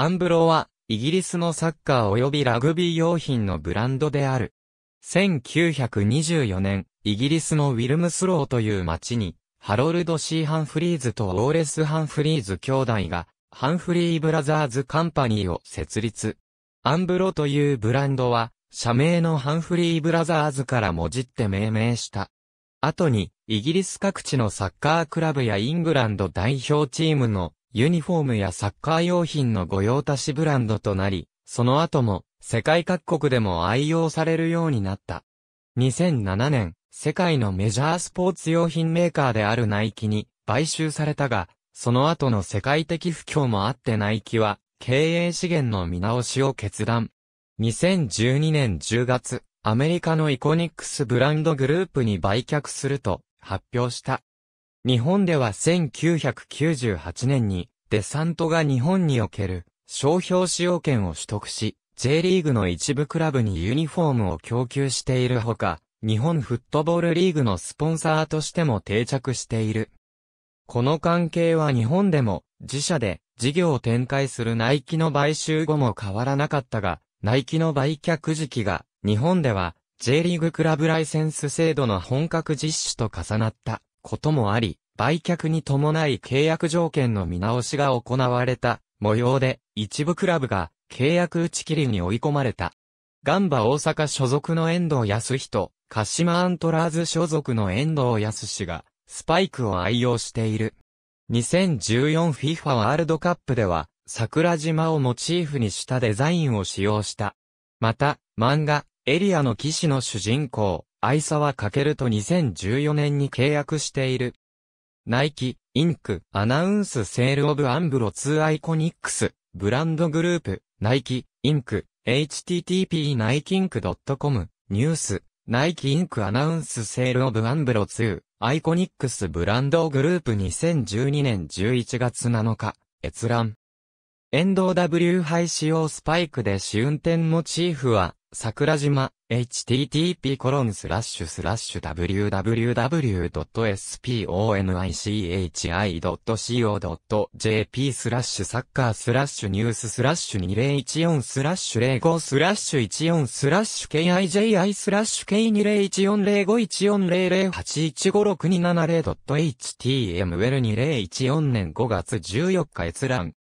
アンブロは、イギリスのサッカー及びラグビー用品のブランドである。1924年、イギリスのウィルムスローという町に、ハロルド・シー・ハンフリーズとウォーレス・ハンフリーズ兄弟が、ハンフリー・ブラザーズ・カンパニーを設立。アンブロというブランドは、社名のハンフリー・ブラザーズからもじって命名した。後に、イギリス各地のサッカークラブやイングランド代表チームのユニフォームやサッカー用品の御用達ブランドとなり、その後も世界各国でも愛用されるようになった。2007年、世界のメジャースポーツ用品メーカーであるナイキに買収されたが、その後の世界的不況もあってナイキは経営資源の見直しを決断。2012年10月、アメリカのイコニックスブランドグループに売却すると発表した。日本では1998年にデサントが日本における商標使用権を取得し、J リーグの一部クラブにユニフォームを供給しているほか、日本フットボールリーグのスポンサーとしても定着している。この関係は日本でも自社で事業を展開するナイキの買収後も変わらなかったが、ナイキの売却時期が日本では J リーグクラブライセンス制度の本格実施と重なったこともあり、売却に伴い契約条件の見直しが行われた模様で一部クラブが契約打ち切りに追い込まれた。ガンバ大阪所属の遠藤保仁、鹿島アントラーズ所属の遠藤康氏がスパイクを愛用している。2014FIFA ワールドカップでは桜島をモチーフにしたデザインを使用した。また、漫画、エリアの騎士の主人公、相沢かけると2014年に契約している。 Nike, Inc. Announces Sale of Umbro to Iconix Brand Group、Nike, Inc.、http nikeinc .com、ニュース、ナイキインクアナウンスセールオブアンブロ2、アイコニックスブランドグループ2012年11月7日、閲覧。エンド W 配使用スパイクで試運転モチーフは、桜島、http コロンスラッシュスラッシュ www.sponichi.co.jp スラッシュサッカースラッシュニューススラッシュ2014スラッシュ05スラッシュ14スラッシュ KIJI スラッシュ K2014051400815627.html2014 年5月14日閲覧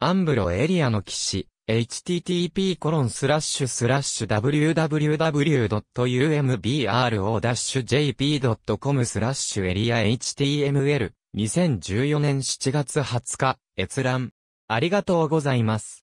アンブロエリアの騎士、http コロンスラッシュスラッシュ www.umbro-jp.com スラッシュエリア html 2014年7月20日閲覧ありがとうございます。